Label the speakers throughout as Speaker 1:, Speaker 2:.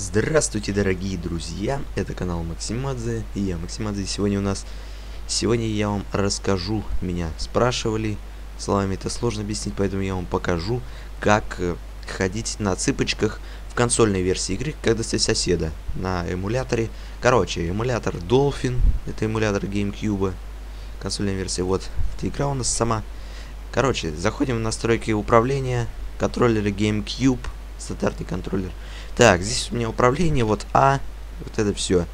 Speaker 1: Здравствуйте, дорогие друзья! Это канал Максимадзе, и я Максимадзе. Сегодня у нас... Сегодня я вам расскажу, меня спрашивали, словами это сложно объяснить, поэтому я вам покажу, как э, ходить на цыпочках в консольной версии игры, как достать соседа на эмуляторе. Короче, эмулятор Dolphin, это эмулятор GameCube, консольная версия, вот, эта игра у нас сама. Короче, заходим в настройки управления, контроллера GameCube, стандартный контроллер. Так, здесь у меня управление, вот А, вот это все.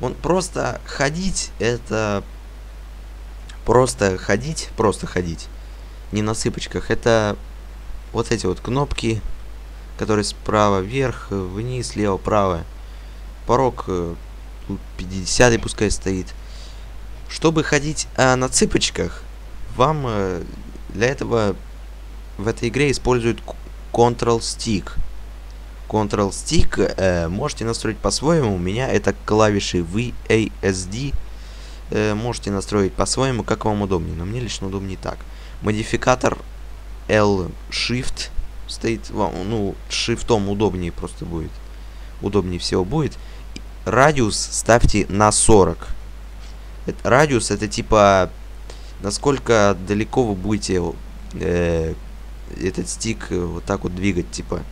Speaker 1: Он просто ходить, это просто ходить, просто ходить. Не на цыпочках, это вот эти вот кнопки, которые справа вверх, вниз, слева, право. Порог 50 э, пускай стоит. Чтобы ходить а, на цыпочках, вам э, для этого в этой игре используют Ctrl-Stick. Ctrl-Stick э, можете настроить по-своему. У меня это клавиши VASD. Э, можете настроить по-своему, как вам удобнее. Но мне лично удобнее так. Модификатор L-Shift стоит. Ну, шифтом удобнее просто будет. Удобнее всего будет. Радиус ставьте на 40. Это, радиус это типа насколько далеко вы будете э, этот стик вот так вот двигать, типа.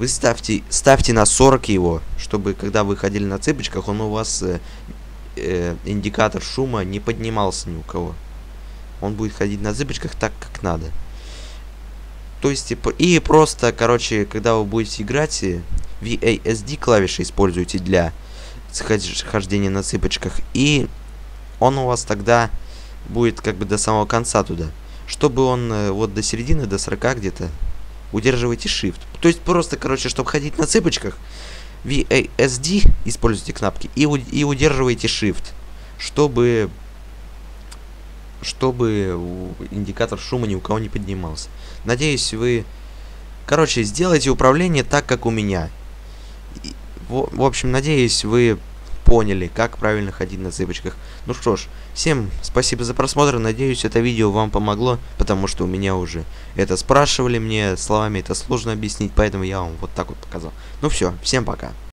Speaker 1: Вы ставьте, ставьте на 40 его, чтобы когда вы ходили на цыпочках, он у вас э, э, индикатор шума не поднимался ни у кого. Он будет ходить на цыпочках так, как надо. То есть, типа, и просто, короче, когда вы будете играть, э, VASD клавиши используйте для хождения на цыпочках. И он у вас тогда будет как бы до самого конца туда. Чтобы он э, вот до середины, до 40 где-то, удерживайте Shift. То есть просто, короче, чтобы ходить на цыпочках, VASD используйте кнопки и, и удерживайте Shift, чтобы чтобы индикатор шума ни у кого не поднимался. Надеюсь, вы... Короче, сделайте управление так, как у меня. И, в, в общем, надеюсь, вы поняли, как правильно ходить на цыпочках. Ну что ж, всем спасибо за просмотр, надеюсь это видео вам помогло, потому что у меня уже это спрашивали, мне словами это сложно объяснить, поэтому я вам вот так вот показал. Ну все, всем пока.